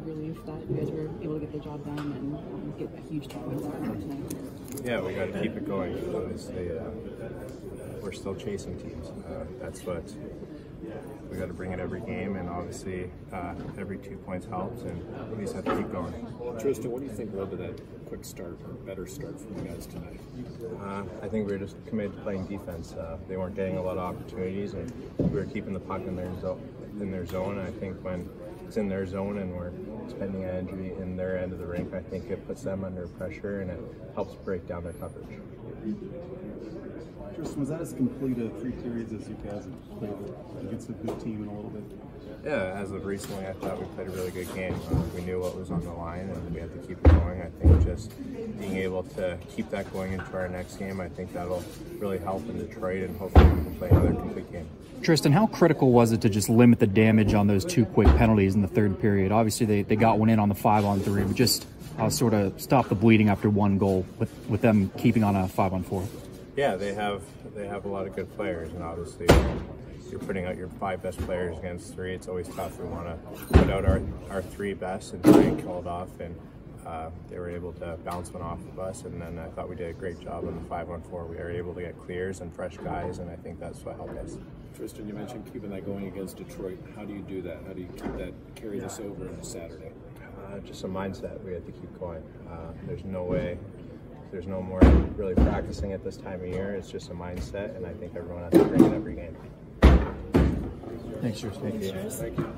of relief that you guys were able to get the job done and um, get a huge two points out of it tonight. Yeah, we got to keep it going. Obviously, uh, we're still chasing teams. Uh, that's what we got to bring it every game, and obviously, uh, every two points helps, and we just have to keep going. Tristan, what do you think led to that quick start or better start from you guys tonight? Uh, I think we were just committed to playing defense. Uh, they weren't getting a lot of opportunities, and we were keeping the puck in their zone. In their zone, and I think when it's in their zone and we're spending energy in their end of the rink, I think it puts them under pressure and it helps break down their coverage. Tristan, was that as complete a three periods as you guys have played against a good team in a little bit? Yeah, as of recently, I thought we played a really good game. Uh, we knew what was on the line, and we had to keep it going. I think just being able to keep that going into our next game, I think that'll really help in Detroit, and hopefully we can play another complete game. Tristan, how critical was it to just limit the damage on those two quick penalties in the third period? Obviously, they, they got one in on the five on three, but just uh, sort of stop the bleeding after one goal with, with them keeping on a five on four. Yeah, they have they have a lot of good players, and obviously you're putting out your five best players against three. It's always tough. We want to put out our, our three best and try and kill it off, and uh, they were able to bounce one off of us. And then I thought we did a great job on the five on four. We were able to get clears and fresh guys, and I think that's what helped us. Tristan, you mentioned keeping that going against Detroit. How do you do that? How do you keep that carry this over into Saturday? Uh, just a mindset. We had to keep going. Uh, there's no way there's no more really practicing at this time of year. It's just a mindset, and I think everyone has to bring it every game. Thanks, Tristan. Thank you. Thank you.